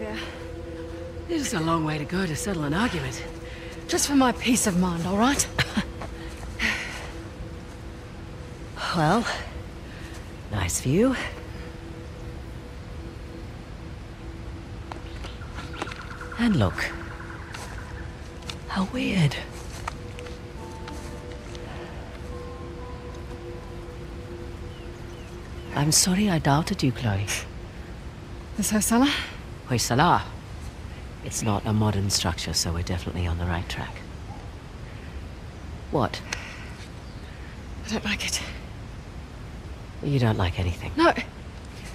there. It is a long way to go to settle an argument. Just for my peace of mind, all right? Well, nice view. And look. How weird. I'm sorry I doubted you, Chloe. This Hoysala? Hoysala. It's not a modern structure, so we're definitely on the right track. What? I don't like it. You don't like anything. No.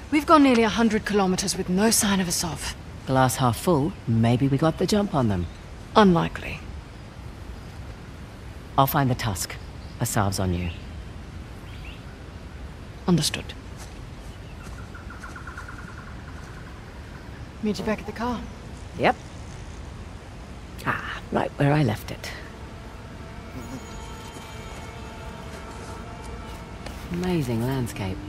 We've gone nearly a hundred kilometers with no sign of Asav. Glass half full, maybe we got the jump on them. Unlikely. I'll find the tusk. Asav's on you. Understood. Meet you back at the car. Yep. Ah, right where I left it. Amazing landscape.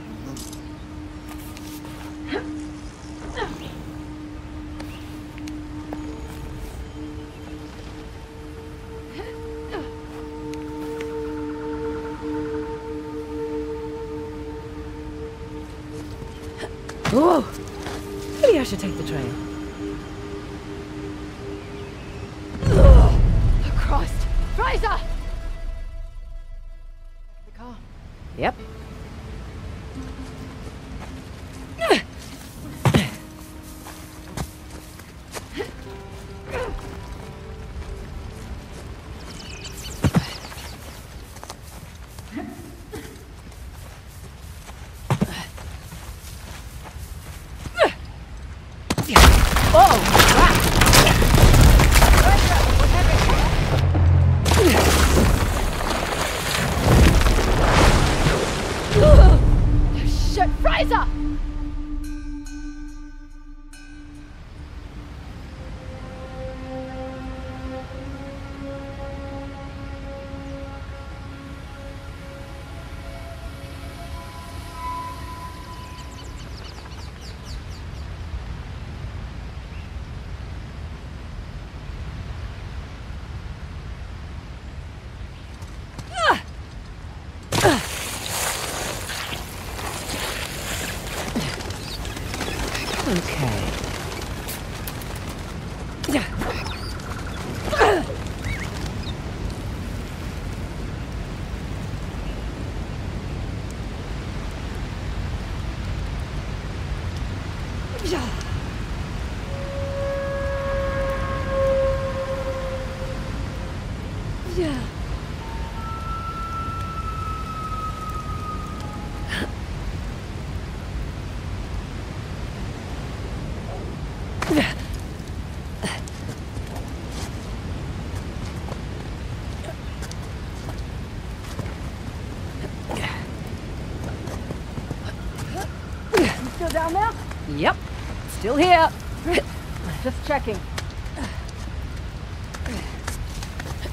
Checking.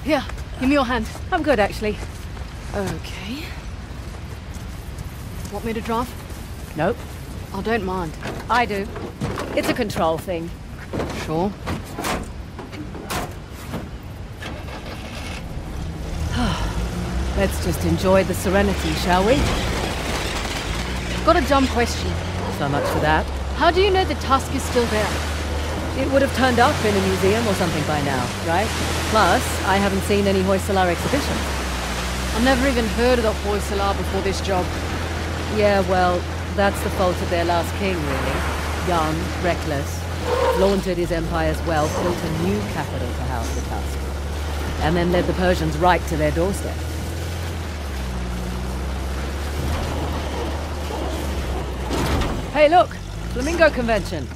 Here, give me your hand. I'm good, actually. Okay. Want me to drive? Nope. I don't mind. I do. It's a control thing. Sure. Let's just enjoy the serenity, shall we? Got a dumb question. So much for that. How do you know the tusk is still there? It would have turned up in a museum or something by now, right? Plus, I haven't seen any Hoysala exhibitions. I've never even heard of the Hoysala before this job. Yeah, well, that's the fault of their last king, really. Young, reckless, flaunted his empire's wealth, built a new capital to house the Tusk, and then led the Persians right to their doorstep. Hey, look! Flamingo Convention!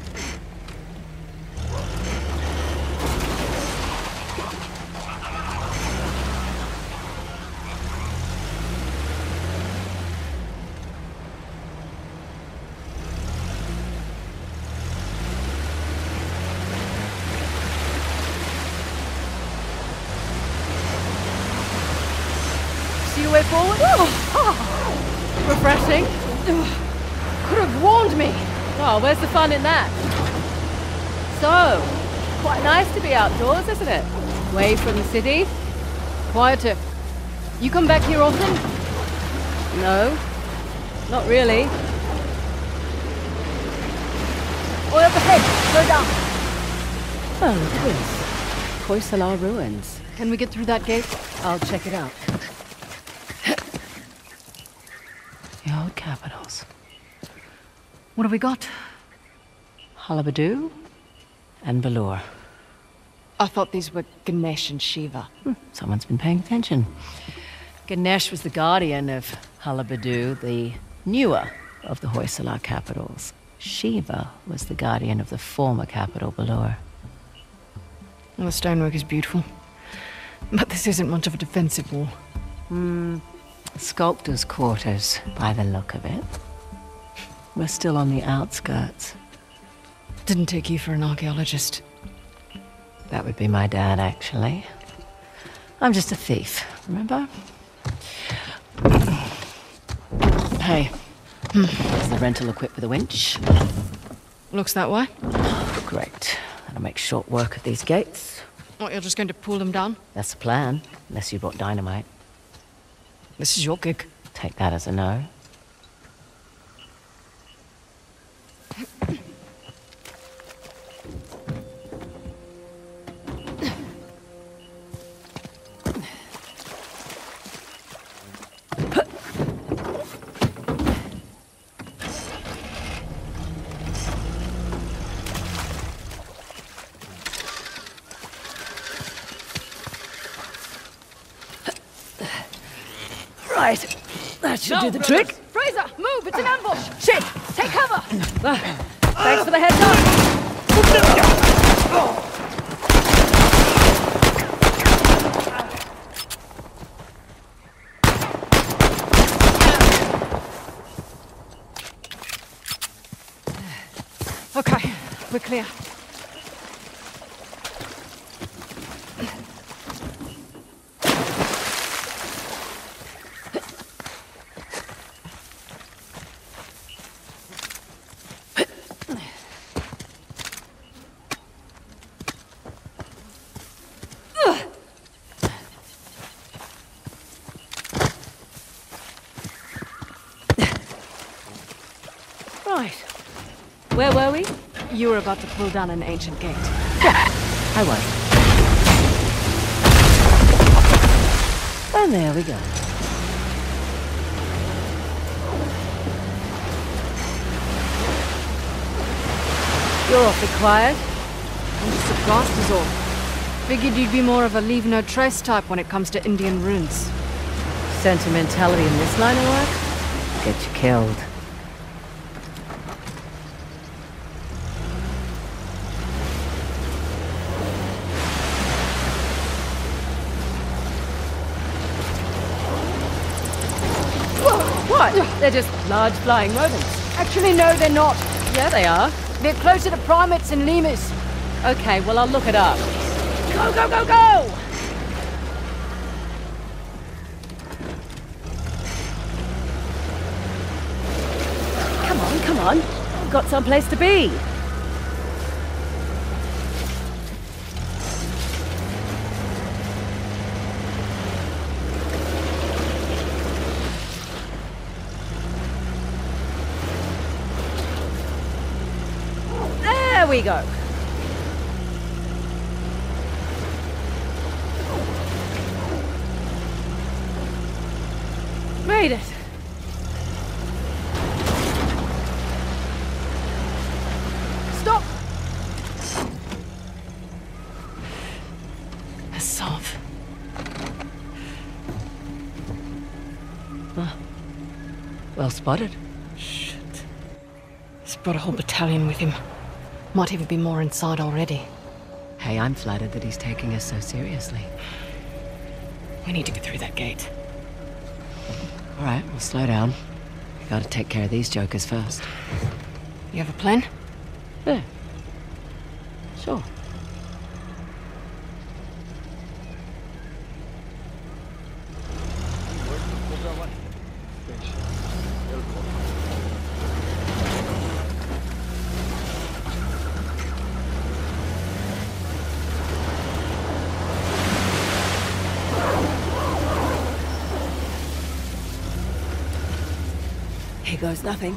See your way forward? Oh, oh. Refreshing? Could have warned me. Oh, where's the fun in that? So, quite nice to be outdoors, isn't it? Away from the city. Quieter. You come back here often? No, not really. Oil ahead. Slow down. Oh, look at this. Hoysala ruins. Can we get through that gate? I'll check it out. The old capitals. What have we got? Halebidu and Belur. I thought these were Ganesh and Shiva. Hmm, someone's been paying attention. Ganesh was the guardian of Halebidu, the newer of the Hoysala capitals. Shiva was the guardian of the former capital, Belur. Well, the stonework is beautiful. But this isn't much of a defensive wall. Hmm. Sculptor's quarters, by the look of it. We're still on the outskirts. Didn't take you for an archaeologist. That would be my dad, actually. I'm just a thief, remember? Hey, hmm. is the rental equipped with a winch? Looks that way. Great. That'll make short work of these gates. What, you're just going to pull them down? That's the plan, unless you brought dynamite. This is your gig. Take that as a no. Do the trick. Frazer, move! It's an ambush! Shit! Take cover! Ah, thanks for the heads up. Okay, we're clear. Right. Where were we? You were about to pull down an ancient gate. I was. And there we go. You're awfully quiet. I'm just surprised is all. Figured you'd be more of a leave no trace type when it comes to Indian runes. Sentimentality in this line of work? Get you killed. Large flying rodents. Actually, no, they're not. Yeah, they are. They're closer to primates and lemurs. Okay, well, I'll look it up. Go, go, go, go! Come on, come on. We've got someplace to be. There we go. Made it. Stop! Asav. Well spotted. Shit. He's brought a whole battalion with him. Might even be more inside already. Hey, I'm flattered that he's taking us so seriously. We need to get through that gate. All right, we'll slow down. We gotta take care of these jokers first. You have a plan? Yeah. Sure. goes nothing.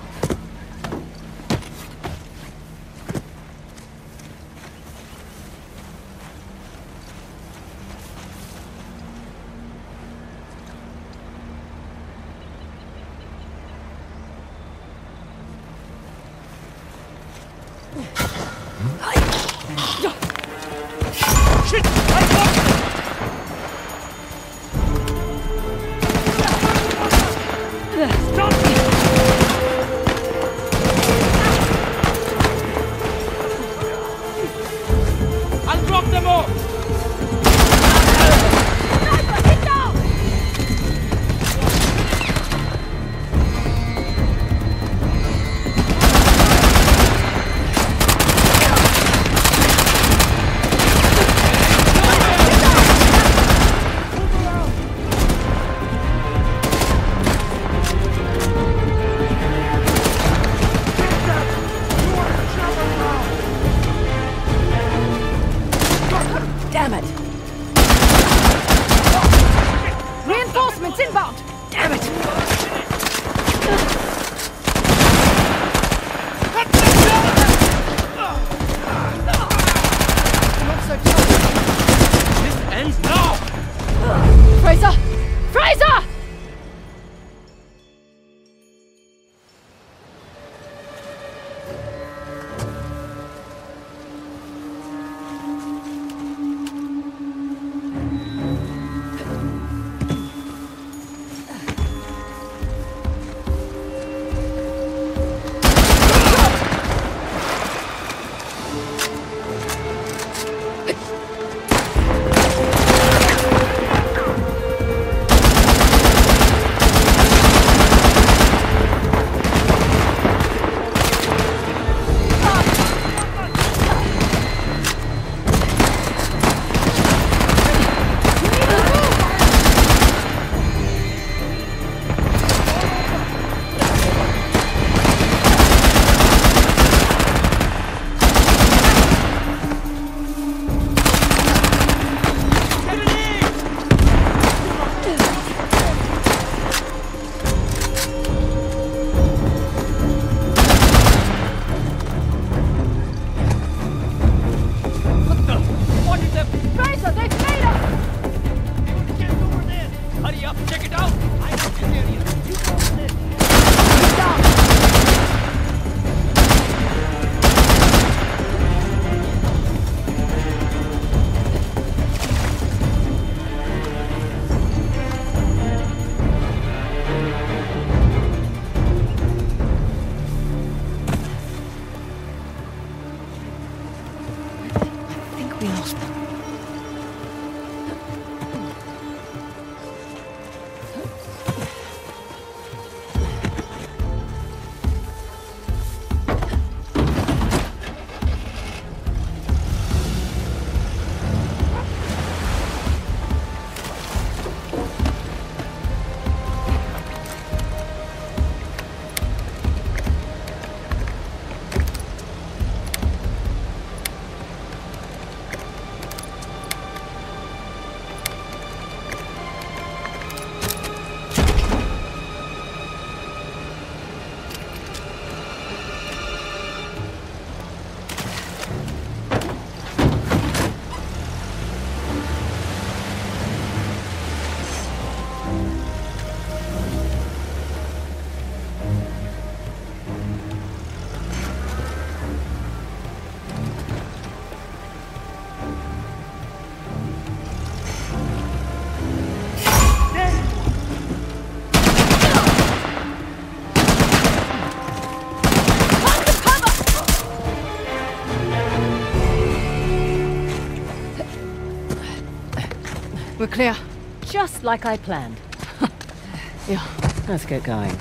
clear. Just like I planned. yeah, let's get going.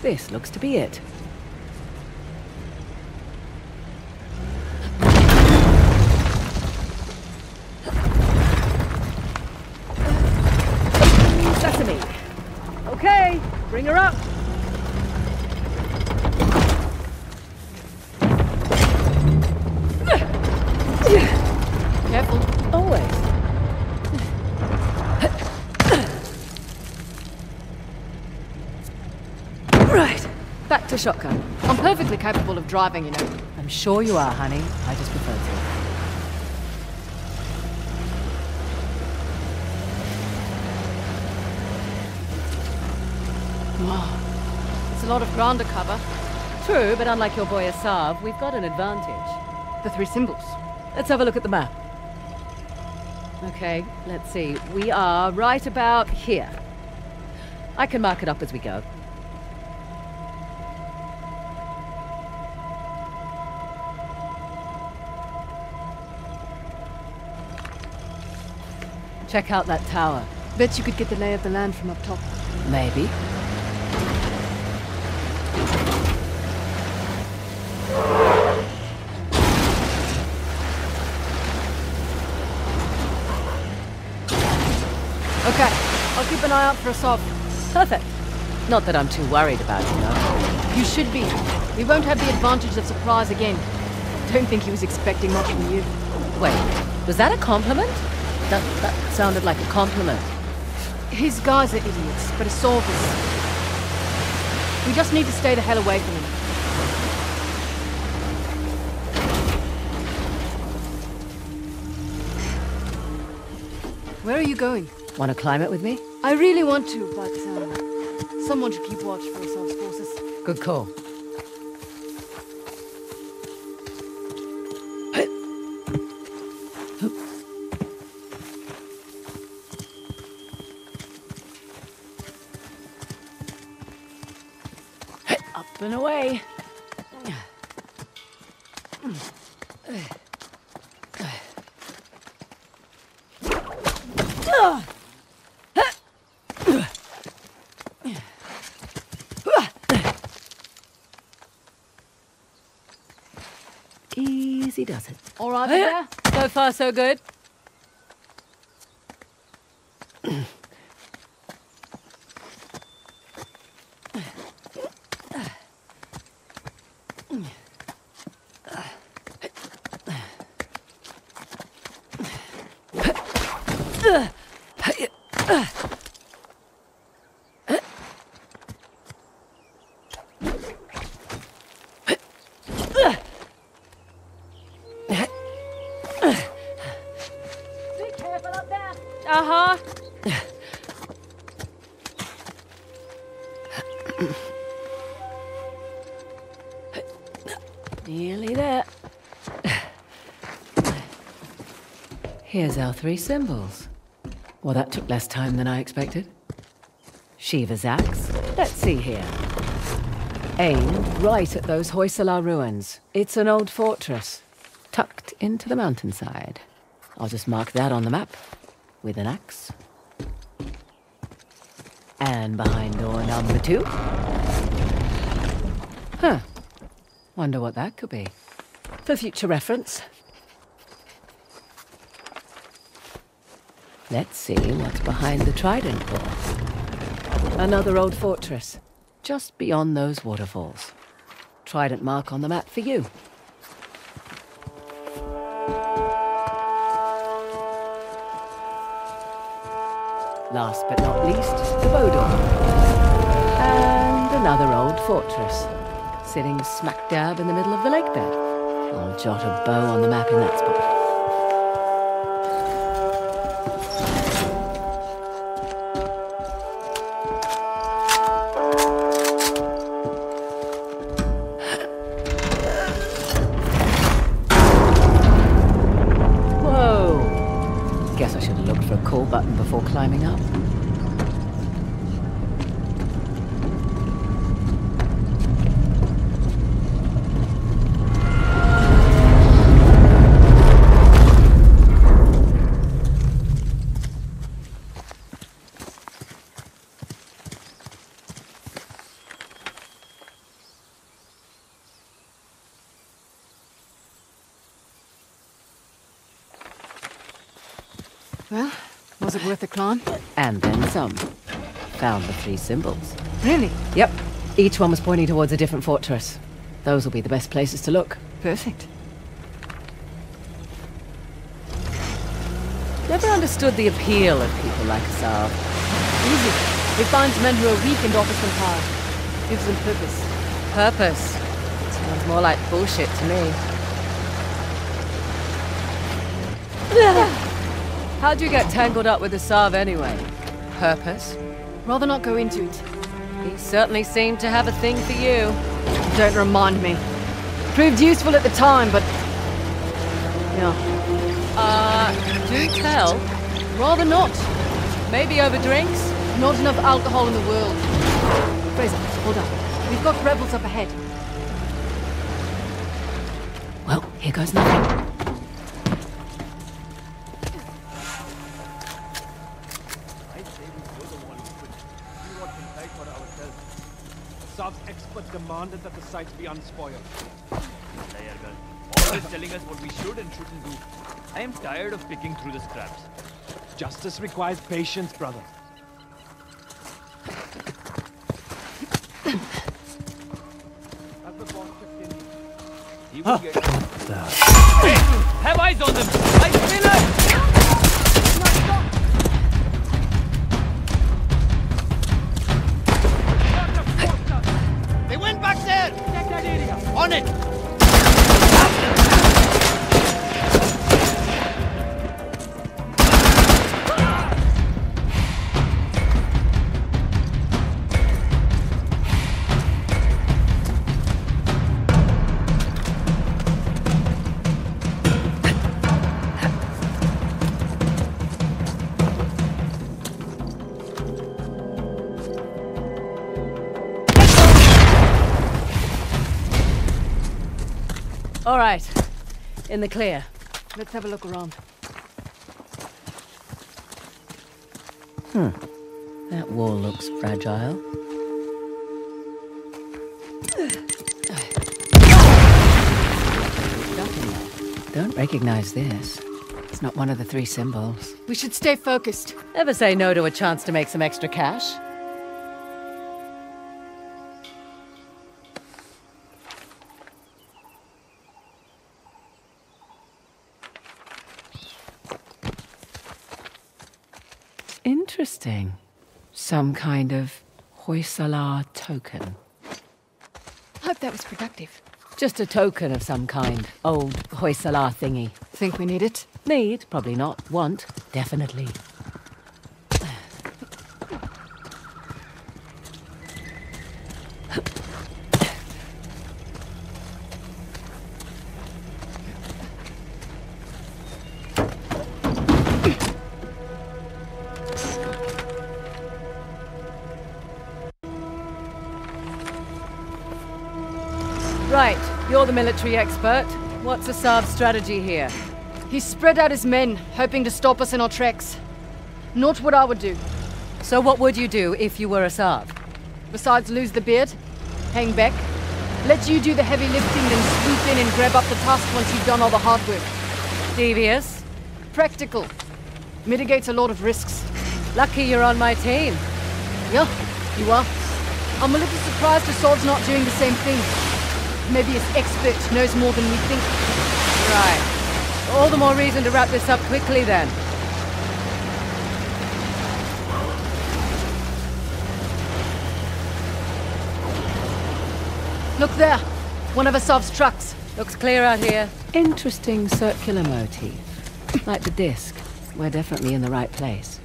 This looks to be it. Sesame. Okay, bring her up. To shotgun. I'm perfectly capable of driving, you know. I'm sure you are, honey. I just prefer to. It's a lot of ground to cover. True, but unlike your boy Asav, we've got an advantage. The three symbols. Let's have a look at the map. Okay, let's see. We are right about here. I can mark it up as we go. Check out that tower. Bet you could get the lay of the land from up top. Maybe. Okay, I'll keep an eye out for Asav. Perfect. Not that I'm too worried about it, though. You should be. We won't have the advantage of surprise again. Don't think he was expecting much from you. Wait, was that a compliment? That, that sounded like a compliment. His guys are idiots, but Asav is... We just need to stay the hell away from him. Where are you going? Want to climb it with me? I really want to, but um, someone should keep watch for Asav's forces. Good call. All right? So far, so good. Here's our three symbols. Well, that took less time than I expected. Shiva's axe. Let's see here. Aimed right at those Hoysala ruins. It's an old fortress, tucked into the mountainside. I'll just mark that on the map with an axe. And behind door number two. Huh. Wonder what that could be. For future reference. Let's see what's behind the Trident Wall. Another old fortress, just beyond those waterfalls. Trident mark on the map for you. Last but not least, the Bodor. And another old fortress, sitting smack dab in the middle of the lake bed. I'll jot a bow on the map in that spot. Well, was it worth the climb? And then some. Found the three symbols. Really? Yep. Each one was pointing towards a different fortress. Those will be the best places to look. Perfect. Never understood the appeal of people like Asav. Easy. He finds men who are weak and offers them power. Gives them purpose. Purpose. Sounds more like bullshit to me. How'd you get tangled up with the Sav anyway? Purpose? Rather not go into it. He certainly seemed to have a thing for you. Don't remind me. Proved useful at the time, but... Yeah. Uh, do tell. Rather not. Maybe over drinks? Not enough alcohol in the world. Frazer, hold up. We've got rebels up ahead. Well, here goes nothing. Demanded that the sites be unspoiled. Always telling us what we should and shouldn't do. I am tired of picking through the scraps. Justice requires patience, brother. As the boss checked in, He will get... Have eyes on them! I feel it! In the clear. Let's have a look around. Hmm. That wall looks fragile. Don't recognize this. It's not one of the three symbols. We should stay focused. Never say no to a chance to make some extra cash? Interesting. Some kind of Hoysala token. Hope that was productive. Just a token of some kind. Old Hoysala thingy. Think we need it? Need, probably not. Want, definitely. Military expert. What's Asav's strategy here? He's spread out his men, hoping to stop us in our tracks. Not what I would do. So what would you do if you were Assad? Besides lose the beard, hang back, let you do the heavy lifting, then swoop in and grab up the task once you've done all the hard work. Devious? Practical. Mitigates a lot of risks. Lucky you're on my team. Yeah, you are. I'm a little surprised Asav's not doing the same thing. Maybe his expert knows more than we think. Right. All the more reason to wrap this up quickly then. Look there, one of Asav's trucks. Looks clear out here. Interesting circular motif. like the disc. We're definitely in the right place.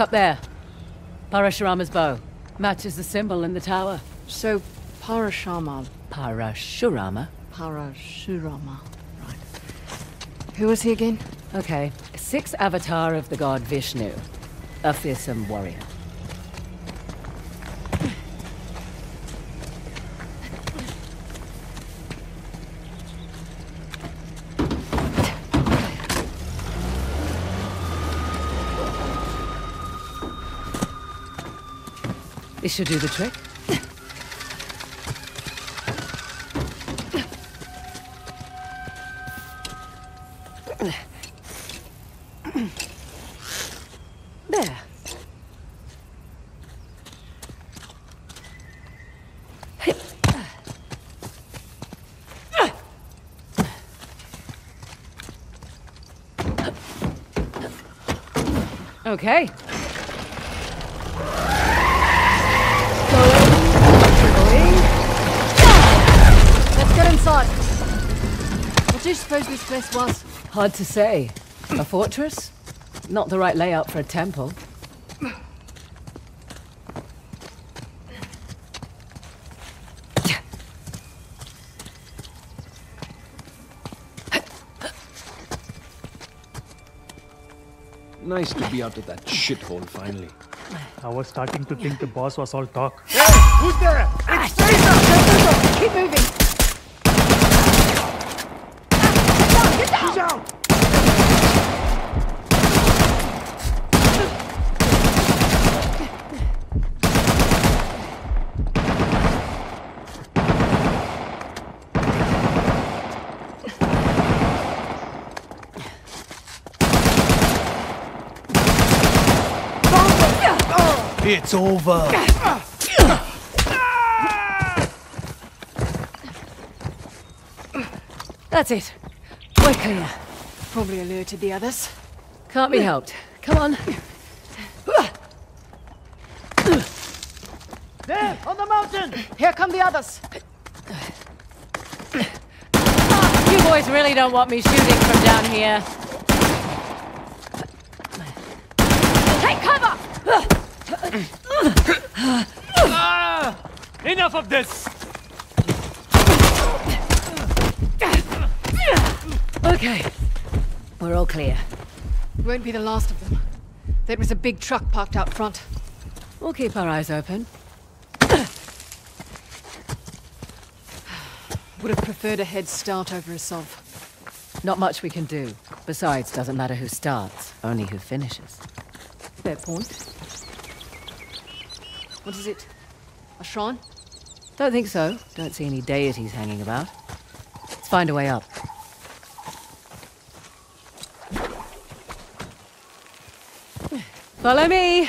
Look up there. Parashurama's bow. Matches the symbol in the tower. So, Parashama. Parashurama? Parashurama. Right. Who was he again? Okay. Sixth avatar of the god Vishnu. A fearsome warrior. This should do the trick. There. Okay. Place was? Hard to say. A fortress? Not the right layout for a temple. Nice to be out of that shithole finally. I was starting to think the boss was all talk. Who's there? It's ah. Frazer! Keep moving. It's over. That's it. We're clear. Probably alerted the others. Can't be helped. Come on. There! On the mountain! Here come the others. You boys really don't want me shooting from down here. Take cover! Enough of this! Okay. We're all clear. Won't be the last of them. There was a big truck parked out front. We'll keep our eyes open. Would have preferred a head start over Asav. Not much we can do. Besides, doesn't matter who starts, only who finishes. Fair point. What is it? A shrine? Don't think so. Don't see any deities hanging about. Let's find a way up. Follow me!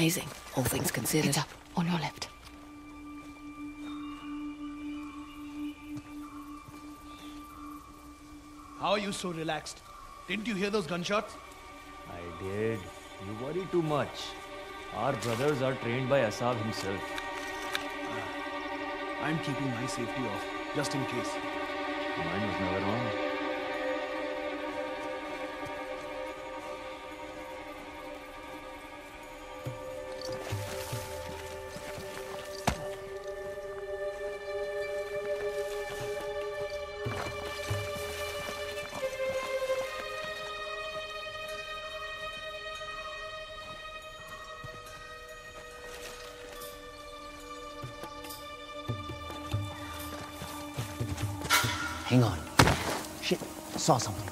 Amazing, all things considered. It's up, on your left. How are you so relaxed? Didn't you hear those gunshots? I did. You worry too much. Our brothers are trained by Asav himself. Ah. I'm keeping my safety off, just in case. Mine was never on. alsam.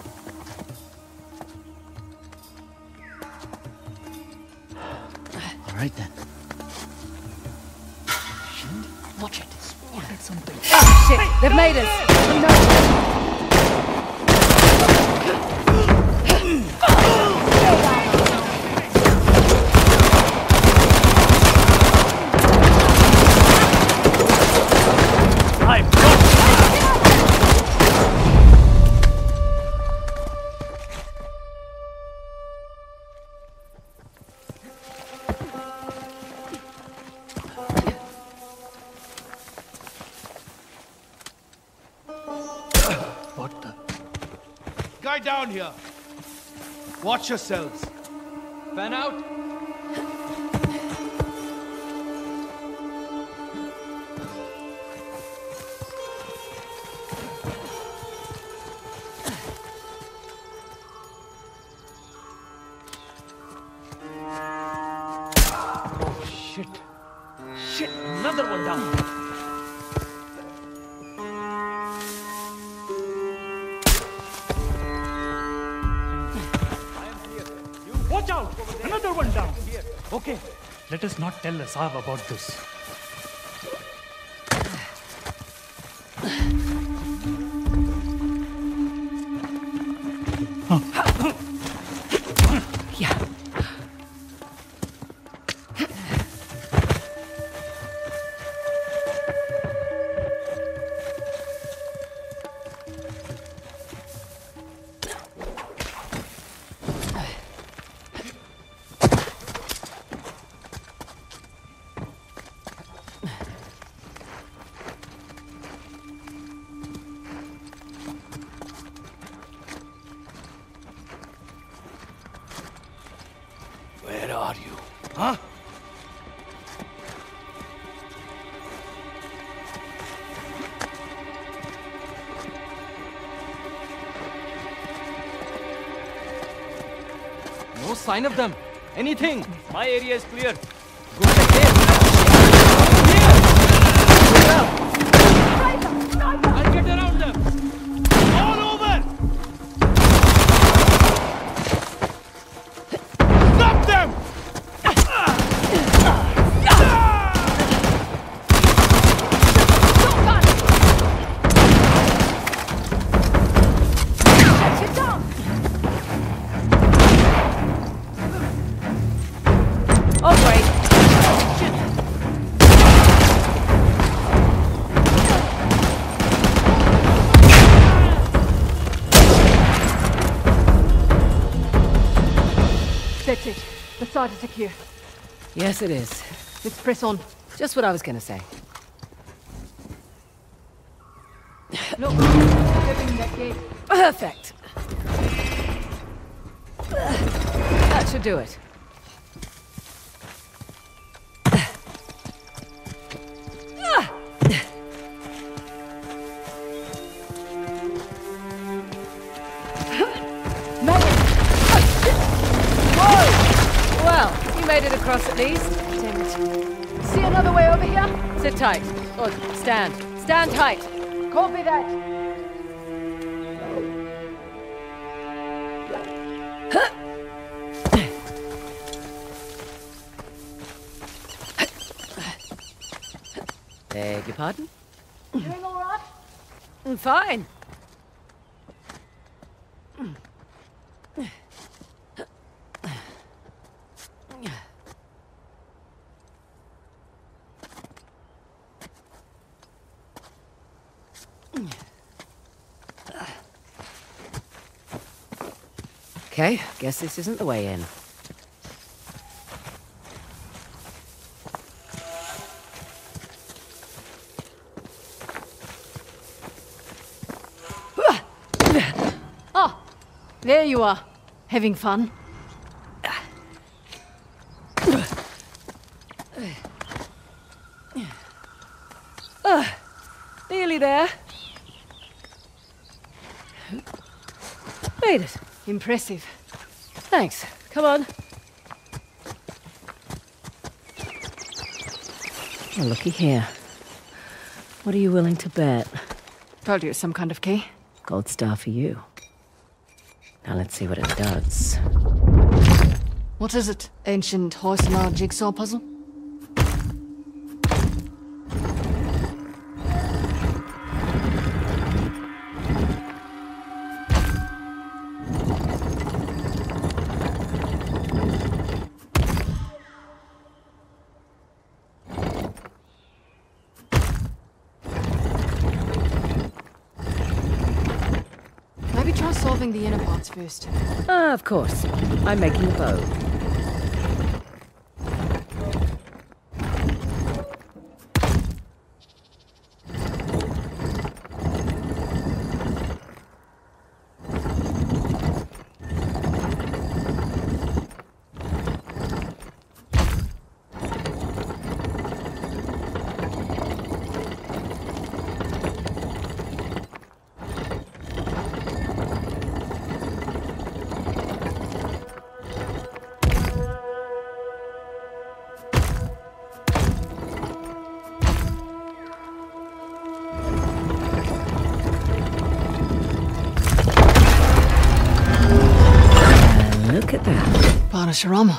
Down here! Watch yourselves. Fan out! Us tell Asav about this. Sign of them. Anything. My area is clear. That's it. The site is secure. Yes, it is. Let's press on. Just what I was gonna say. Look, opening that gate. Perfect. That should do it. Made it across at least. Damn it. See another way over here? Sit tight. Or stand. Stand tight. Copy that. Huh? Beg your pardon? Doing all right? Mm, Fine. Okay, guess this isn't the way in. Oh, there you are. Having fun? Ah, nearly there. Made it. Impressive. Thanks. Come on. Oh, looky here. What are you willing to bet? Told you it's some kind of key. Gold star for you. Now let's see what it does. What is it? Ancient Hoysala jigsaw puzzle? Solving the inner parts first. Ah, of course. I'm making a bow. Parashurama.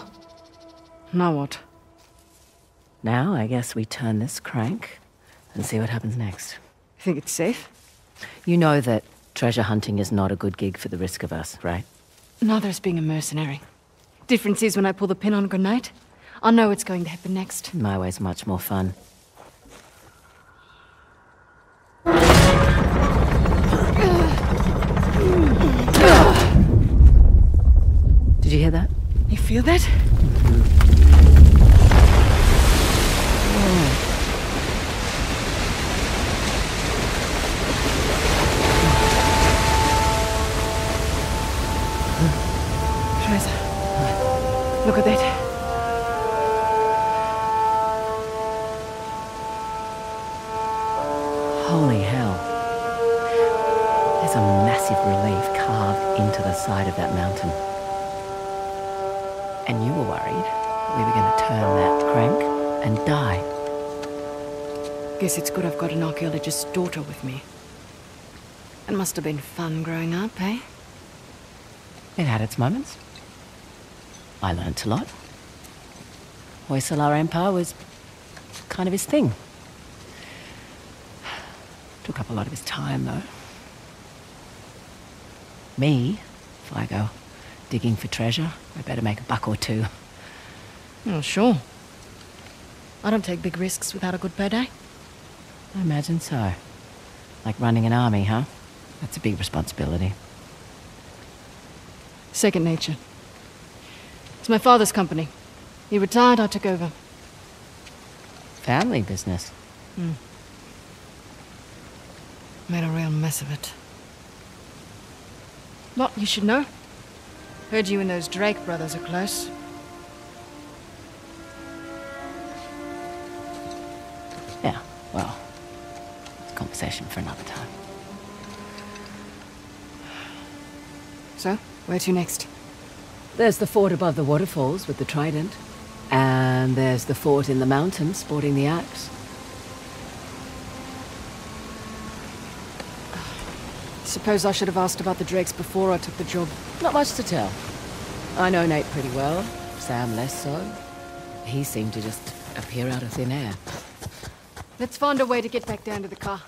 Now what? Now, I guess we turn this crank and see what happens next. You think it's safe? You know that treasure hunting is not a good gig for the risk of us, right? Neither is being a mercenary. Difference is when I pull the pin on a grenade, I know what's going to happen next. My way's much more fun. Feel that? Daughter with me. It must have been fun growing up, eh? It had its moments. I learnt a lot. Hoysala Empire was kind of his thing. Took up a lot of his time, though. Me, if I go digging for treasure, I better make a buck or two. Oh, sure. I don't take big risks without a good payday. I imagine so. Like running an army, huh? That's a big responsibility. Second nature. It's my father's company. He retired, I took over. Family business. Hmm. Made a real mess of it. What, you should know? Heard you and those Drake brothers are close. It's a conversation for another time. So, where to next? There's the fort above the waterfalls with the trident. And there's the fort in the mountains sporting the axe. Suppose I should have asked about the Drakes before I took the job. Not much to tell. I know Nate pretty well, Sam less so. He seemed to just appear out of thin air. Let's find a way to get back down to the car.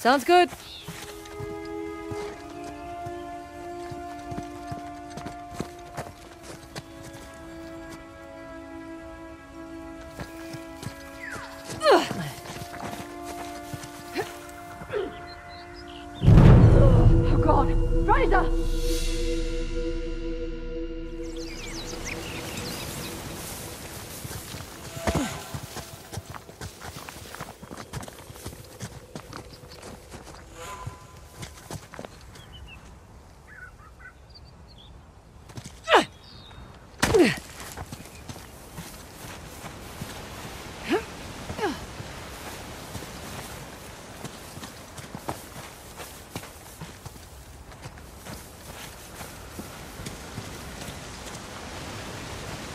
Sounds good. Oh god! Frazer!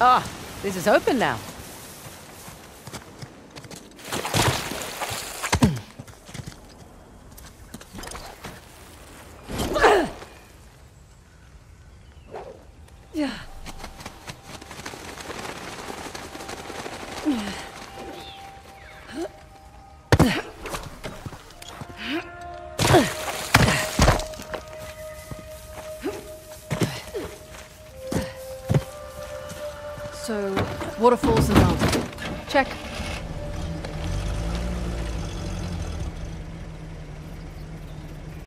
Ah, this is open now.